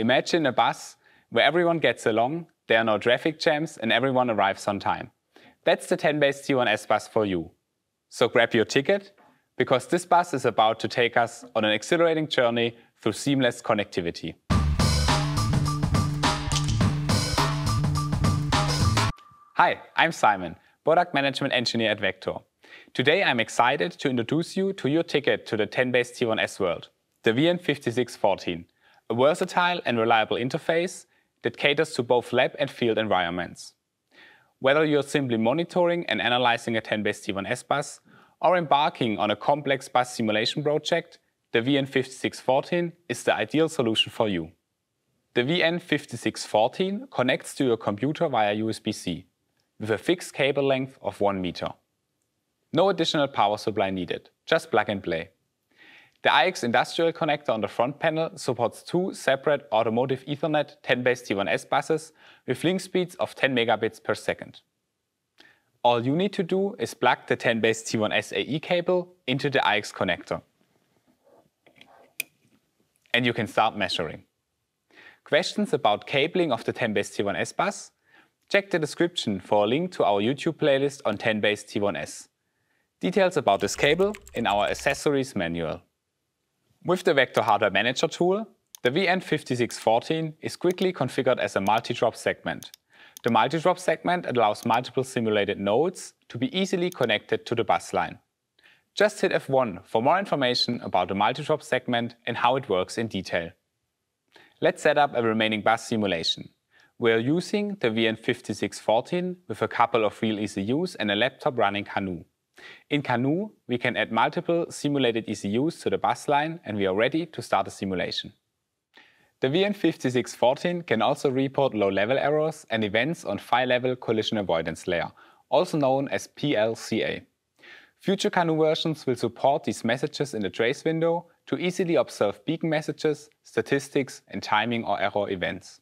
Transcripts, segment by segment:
Imagine a bus where everyone gets along, there are no traffic jams, and everyone arrives on time. That's the 10-base T1S bus for you. So grab your ticket, because this bus is about to take us on an exhilarating journey through seamless connectivity. Hi, I'm Simon, Product Management Engineer at Vector. Today I'm excited to introduce you to your ticket to the 10-base T1S world, the VN5614, a versatile and reliable interface that caters to both lab and field environments. Whether you're simply monitoring and analyzing a 10-base T1S bus or embarking on a complex bus simulation project, the VN5614 is the ideal solution for you. The VN5614 connects to your computer via USB-C with a fixed cable length of 1 meter. No additional power supply needed, just plug and play. The iX industrial connector on the front panel supports two separate automotive Ethernet 10-base T1S buses with link speeds of 10 megabits per second. All you need to do is plug the 10-base T1S AE cable into the iX connector. And you can start measuring. Questions about cabling of the 10-base T1S bus? Check the description for a link to our YouTube playlist on 10-base T1S. Details about this cable in our accessories manual. With the Vector Hardware Manager tool, the VN5614 is quickly configured as a multi-drop segment. The multi-drop segment allows multiple simulated nodes to be easily connected to the bus line. Just hit F1 for more information about the multi-drop segment and how it works in detail. Let's set up a remaining bus simulation. We're using the VN5614 with a couple of real ECUs and a laptop running CANoe. In CANoe, we can add multiple simulated ECUs to the bus line and we are ready to start a simulation. The VN5614 can also report low-level errors and events on PHY-level collision avoidance layer, also known as PLCA. Future CANoe versions will support these messages in the trace window to easily observe beacon messages, statistics, and timing or error events.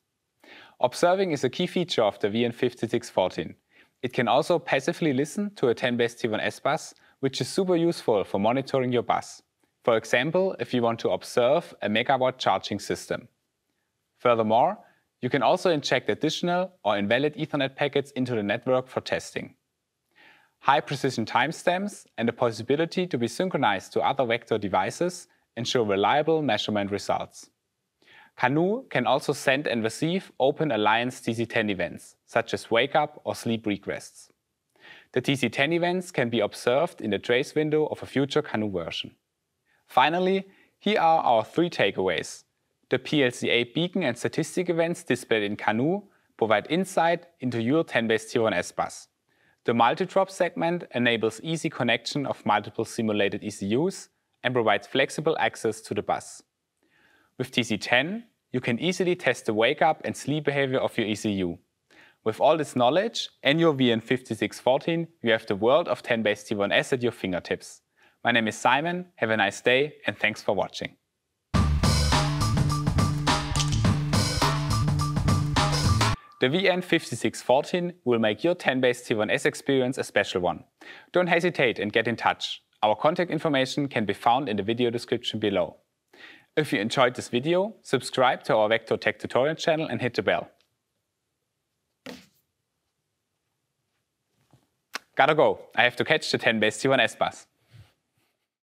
Observing is a key feature of the VN5614. It can also passively listen to a 10-base T1S bus, which is super useful for monitoring your bus. For example, if you want to observe a megawatt charging system. Furthermore, you can also inject additional or invalid Ethernet packets into the network for testing. High precision timestamps and the possibility to be synchronized to other Vector devices ensure reliable measurement results. CANoe can also send and receive Open Alliance TC10 events, such as wake up or sleep requests. The TC10 events can be observed in the trace window of a future CANoe version. Finally, here are our three takeaways. The PLCA beacon and statistic events displayed in CANoe provide insight into your 10-base T1S bus. The multi-drop segment enables easy connection of multiple simulated ECUs and provides flexible access to the bus. With TC10, you can easily test the wake-up and sleep behavior of your ECU. With all this knowledge and your VN5614, you have the world of 10-base T1S at your fingertips. My name is Simon, have a nice day, and thanks for watching. The VN5614 will make your 10-base T1S experience a special one. Don't hesitate and get in touch. Our contact information can be found in the video description below. If you enjoyed this video, subscribe to our Vector Tech tutorial channel and hit the bell. Gotta go, I have to catch the 10 base T1S bus.